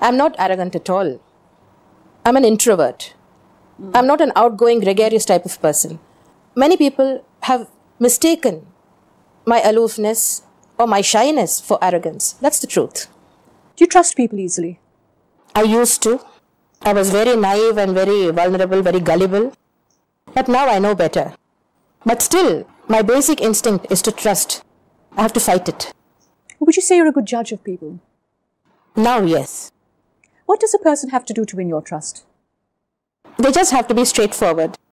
I'm not arrogant at all. I'm an introvert. I'm not an outgoing, gregarious type of person. Many people have mistaken my aloofness or my shyness for arrogance. That's the truth. Do you trust people easily? I used to. I was very naive and very vulnerable, very gullible. But now I know better. But still, my basic instinct is to trust. I have to fight it. Would you say you're a good judge of people? Now, yes. What does a person have to do to win your trust? They just have to be straightforward.